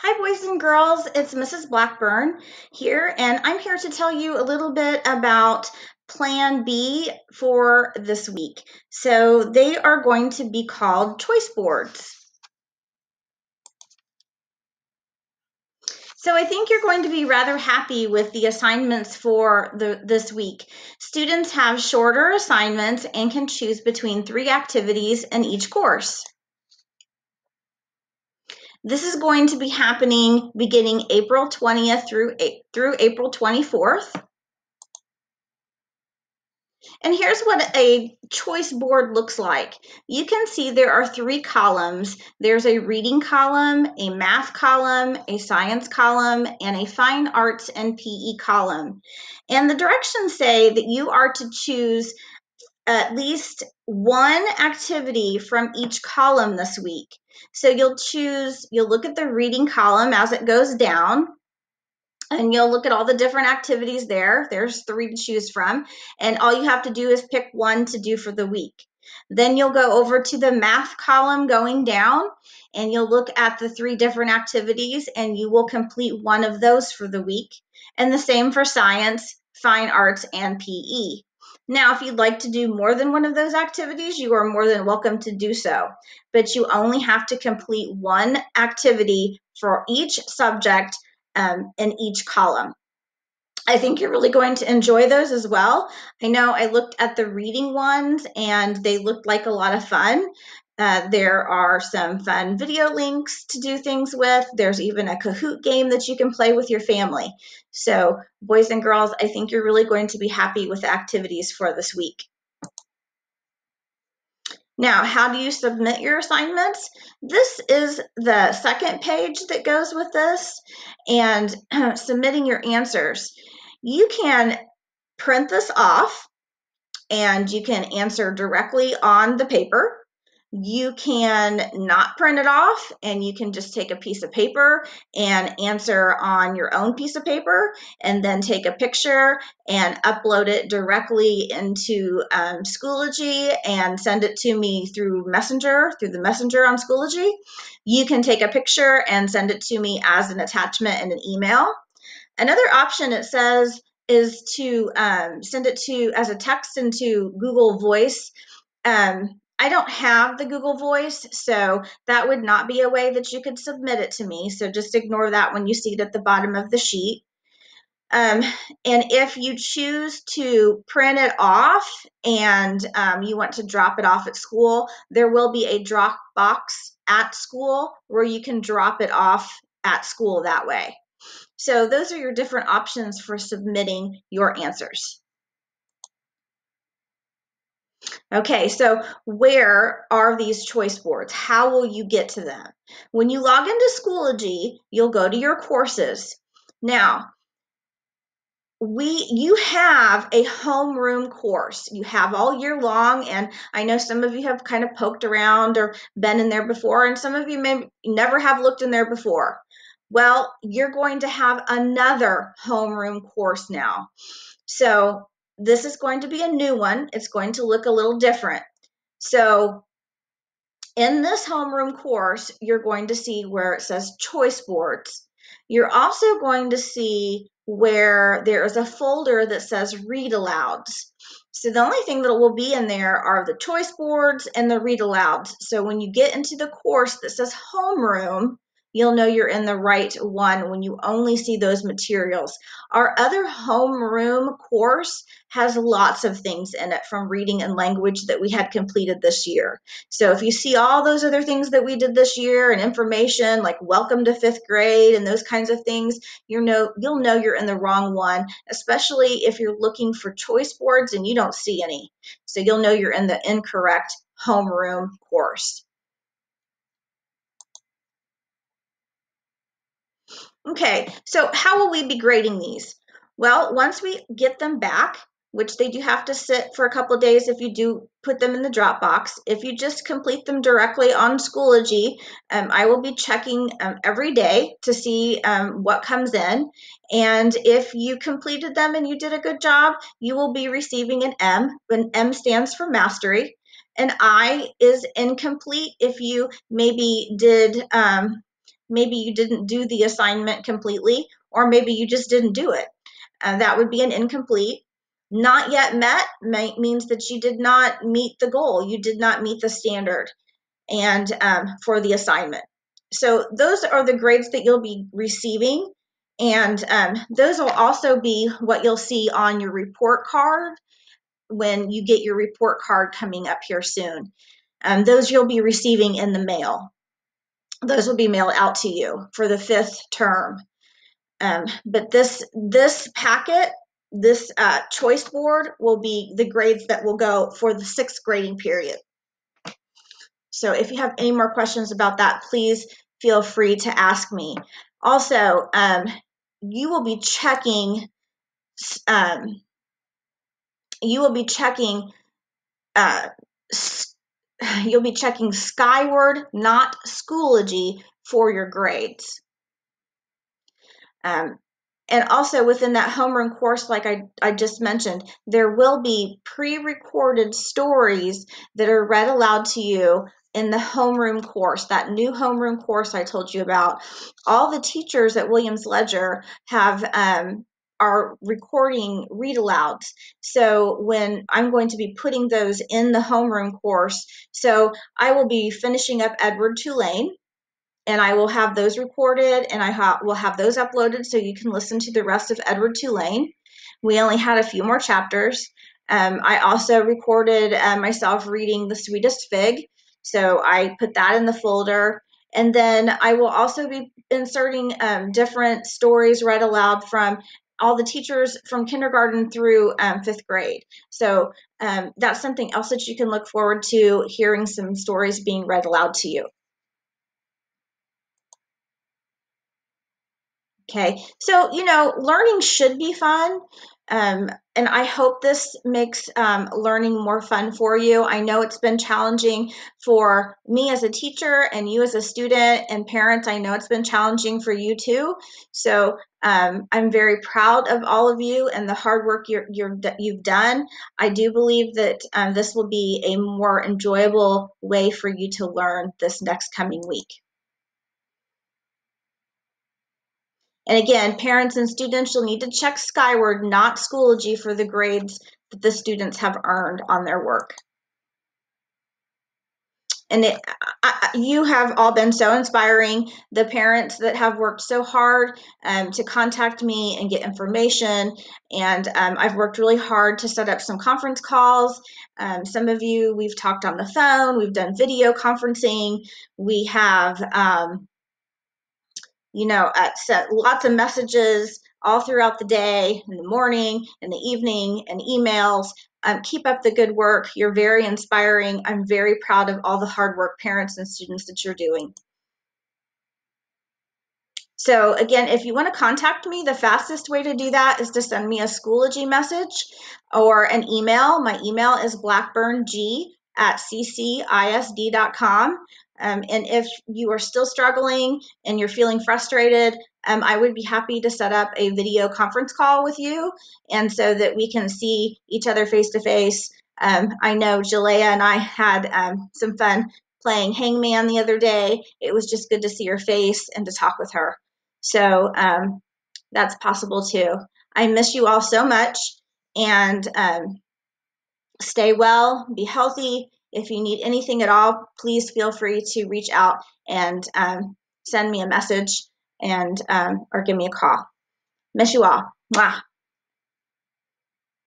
Hi, boys and girls. It's Mrs. Blackburn here, and I'm here to tell you a little bit about Plan B for this week. So, they are going to be called choice boards. So I think you're going to be rather happy with the assignments for the, this week. Students have shorter assignments and can choose between three activities in each course. This is going to be happening beginning April 20th through, through April 24th. And here's what a choice board looks like. You can see there are three columns. There's a reading column, a math column, a science column, and a fine arts and PE column. And the directions say that you are to choose at least one activity from each column this week. So you'll choose, you'll look at the reading column as it goes down and you'll look at all the different activities there. There's three to choose from, and all you have to do is pick one to do for the week. Then you'll go over to the math column going down, and you'll look at the three different activities, and you will complete one of those for the week. And the same for science, fine arts, and PE. Now, if you'd like to do more than one of those activities, you are more than welcome to do so, but you only have to complete one activity for each subject um, in each column. I think you're really going to enjoy those as well. I know I looked at the reading ones and they looked like a lot of fun. Uh, there are some fun video links to do things with. There's even a Kahoot game that you can play with your family. So, boys and girls, I think you're really going to be happy with the activities for this week. Now, how do you submit your assignments? This is the second page that goes with this and submitting your answers. You can print this off and you can answer directly on the paper you can not print it off and you can just take a piece of paper and answer on your own piece of paper and then take a picture and upload it directly into um, Schoology and send it to me through Messenger, through the Messenger on Schoology. You can take a picture and send it to me as an attachment in an email. Another option it says is to um, send it to as a text into Google Voice. Um, I don't have the Google Voice, so that would not be a way that you could submit it to me. So just ignore that when you see it at the bottom of the sheet. Um, and if you choose to print it off and um, you want to drop it off at school, there will be a drop box at school where you can drop it off at school that way. So those are your different options for submitting your answers. Okay, so where are these choice boards? How will you get to them? When you log into Schoology, you'll go to your courses. Now, we you have a homeroom course you have all year long and i know some of you have kind of poked around or been in there before and some of you may never have looked in there before well you're going to have another homeroom course now so this is going to be a new one. It's going to look a little different. So in this homeroom course, you're going to see where it says choice boards. You're also going to see where there is a folder that says read alouds. So the only thing that will be in there are the choice boards and the read alouds. So when you get into the course that says homeroom, you'll know you're in the right one when you only see those materials. Our other homeroom course has lots of things in it from reading and language that we had completed this year. So if you see all those other things that we did this year and information like welcome to fifth grade and those kinds of things, you know you'll know you're in the wrong one, especially if you're looking for choice boards and you don't see any. So you'll know you're in the incorrect homeroom course. Okay, so how will we be grading these? Well, once we get them back, which they do have to sit for a couple days if you do put them in the Dropbox. If you just complete them directly on Schoology, um, I will be checking um, every day to see um, what comes in. And if you completed them and you did a good job, you will be receiving an M. An M stands for mastery. An I is incomplete if you maybe did um, Maybe you didn't do the assignment completely, or maybe you just didn't do it. Uh, that would be an incomplete. Not yet met means that you did not meet the goal, you did not meet the standard and um, for the assignment. So those are the grades that you'll be receiving. And um, those will also be what you'll see on your report card when you get your report card coming up here soon. Um, those you'll be receiving in the mail. Those will be mailed out to you for the fifth term. Um, but this this packet, this uh, choice board will be the grades that will go for the sixth grading period. So if you have any more questions about that, please feel free to ask me. Also, um, you will be checking um, you will be checking uh, you'll be checking skyward not schoology for your grades. Um, and also within that homeroom course like I, I just mentioned there will be pre-recorded stories that are read aloud to you in the homeroom course, that new homeroom course I told you about, all the teachers at Williams Ledger have um, are recording read alouds. So when I'm going to be putting those in the homeroom course, so I will be finishing up Edward Tulane and I will have those recorded and I ha- will have those uploaded so you can listen to the rest of Edward Tulane. We only had a few more chapters. Um, I also recorded uh, myself reading The Sweetest Fig. So I put that in the folder. And then I will also be inserting um, different stories read aloud from all the teachers from kindergarten through um, fifth grade. So um, that's something else that you can look forward to hearing some stories being read aloud to you. Okay, so you know, learning should be fun. Um, and I hope this makes um, learning more fun for you. I know it's been challenging for me as a teacher and you as a student and parents. I know it's been challenging for you too. So um, I'm very proud of all of you and the hard work you're, you're, you've done. I do believe that um, this will be a more enjoyable way for you to learn this next coming week. And again, parents and students you'll need to check Skyward, not Schoology, for the grades that the students have earned on their work. And it, I, you have all been so inspiring. The parents that have worked so hard um, to contact me and get information. And um, I've worked really hard to set up some conference calls. Um, some of you, we've talked on the phone, we've done video conferencing, we have um, you know, uh, set lots of messages all throughout the day, in the morning, in the evening, and emails. Um, keep up the good work. You're very inspiring. I'm very proud of all the hard work parents and students that you're doing. So again, if you want to contact me, the fastest way to do that is to send me a Schoology message or an email. My email is blackburng at ccisd.com. Um, and if you are still struggling and you're feeling frustrated, um, I would be happy to set up a video conference call with you, and so that we can see each other face to face. I know Jalea and I had um, some fun playing Hangman the other day. It was just good to see her face and to talk with her. So um, that's possible too. I miss you all so much, and um, stay well, be healthy, if you need anything at all, please feel free to reach out and um, send me a message and um, or give me a call. Miss you all. Mwah.